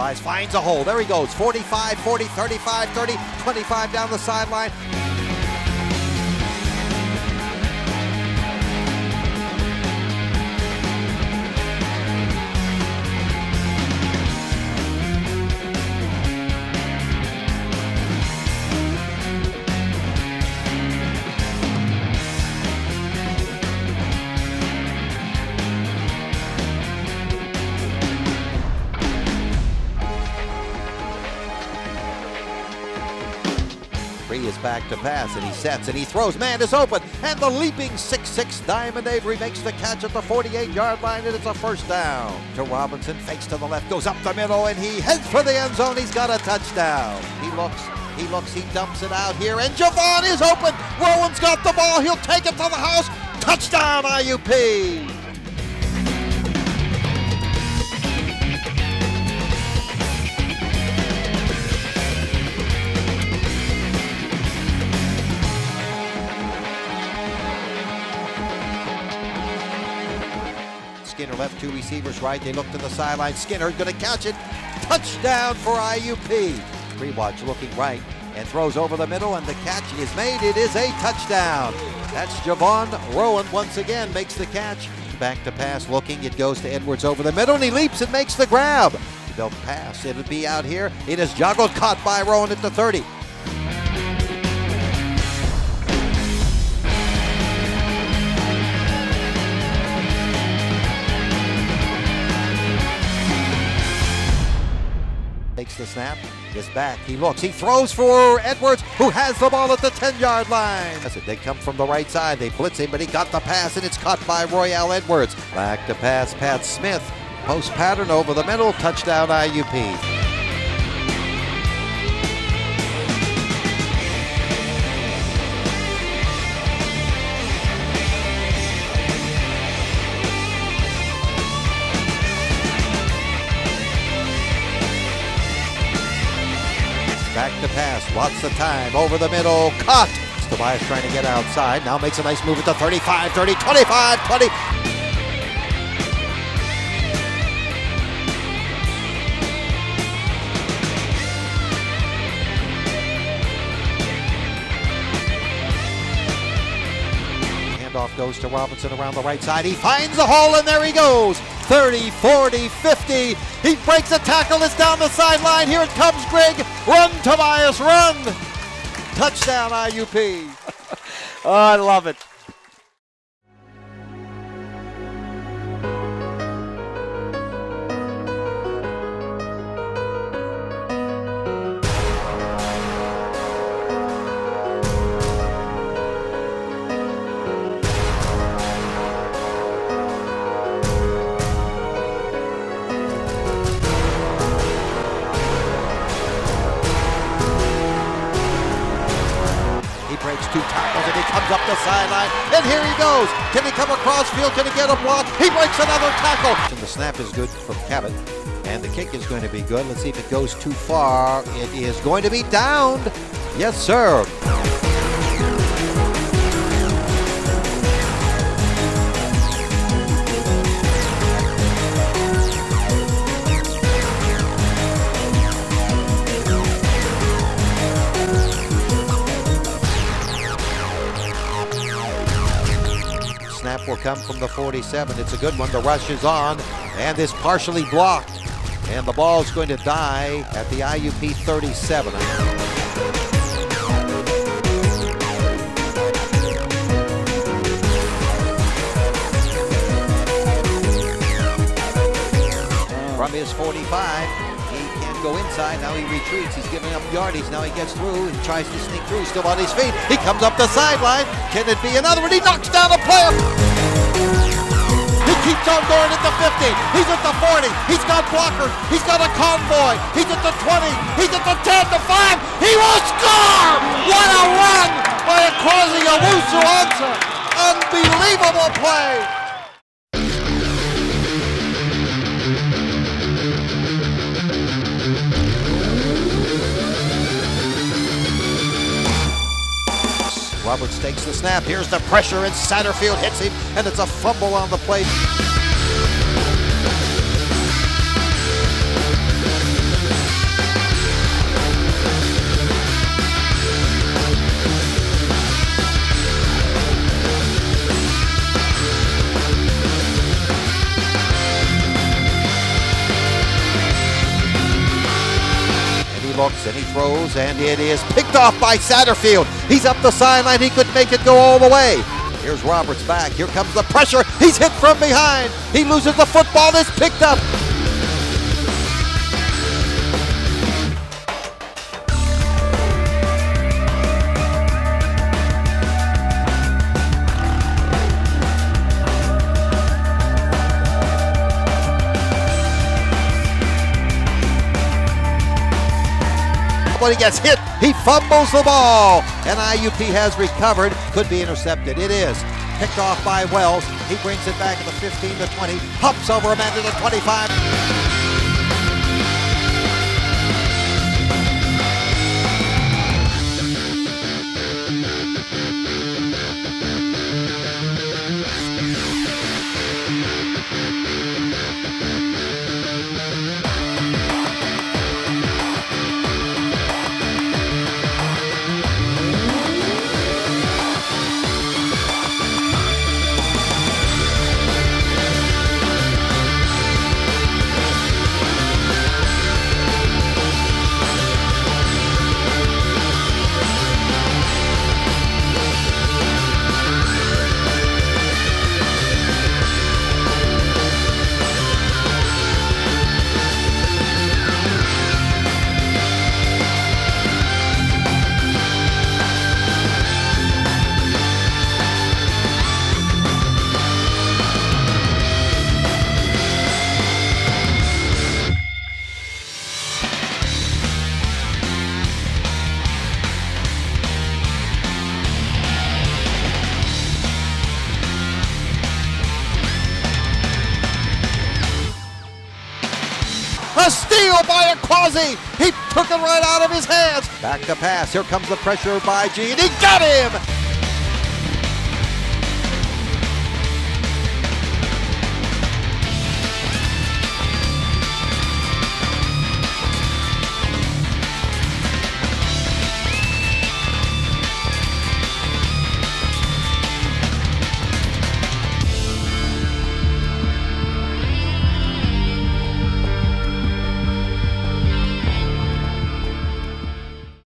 Finds a hole. There he goes. 45, 40, 35, 30, 25 down the sideline. Bree is back to pass, and he sets, and he throws. Man is open, and the leaping 6-6 Diamond Avery makes the catch at the 48-yard line, and it's a first down. To Robinson, fakes to the left, goes up the middle, and he heads for the end zone. He's got a touchdown. He looks, he looks, he dumps it out here, and Javon is open. Rowan's got the ball. He'll take it to the house. Touchdown, IUP. Left two receivers right. They look to the sideline. Skinner going to catch it. Touchdown for IUP. Rewatch looking right and throws over the middle, and the catch is made. It is a touchdown. That's Javon Rowan once again makes the catch. Back to pass, looking. It goes to Edwards over the middle, and he leaps and makes the grab. They'll pass. It'll be out here. It is juggled, caught by Rowan at the 30. Takes the snap, is back, he looks, he throws for Edwards, who has the ball at the 10-yard line. That's it, they come from the right side, they blitz him, but he got the pass, and it's caught by Royale Edwards. Back to pass, Pat Smith, post pattern over the middle, touchdown IUP. What's the time? Over the middle. Cut. Tobias trying to get outside. Now makes a nice move at the 35, 30, 25, 20. Handoff goes to Robinson around the right side. He finds the hole, and there he goes. 30, 40, 50. He breaks a tackle. It's down the sideline. Here it comes, Greg. Run, Tobias, run. Touchdown, IUP. Oh, I love it. And here he goes. Can he come across field? Can he get a block? He breaks another tackle. And the snap is good from Cabot. And the kick is going to be good. Let's see if it goes too far. It is going to be downed. Yes, sir. Snap will come from the 47. It's a good one. The rush is on, and is partially blocked. And the ball is going to die at the IUP 37. From his 45, can't go inside. Now he retreats. He's giving up yardage. Now he gets through. He tries to sneak through. Still on his feet. He comes up the sideline. Can it be another one? He knocks down a player. He keeps on going at the 50. He's at the 40. He's got blockers. He's got a convoy. He's at the 20. He's at the 10, the 5. He will score! What a run by a Akwasi Owusu Unbelievable play. Roberts takes the snap. Here's the pressure in center field. Hits him, and it's a fumble on the plate. Looks and he throws, and it is picked off by Satterfield. He's up the sideline. He could make it go all the way. Here's Roberts back. Here comes the pressure. He's hit from behind. He loses the football. It's picked up. When he gets hit, he fumbles the ball. And IUP has recovered. Could be intercepted. It is. Picked off by Wells. He brings it back at the 15 to 20. Hops over a man to the 25. Steal by Akwasi. He took it right out of his hands. Back to pass. Here comes the pressure by G, and he got him.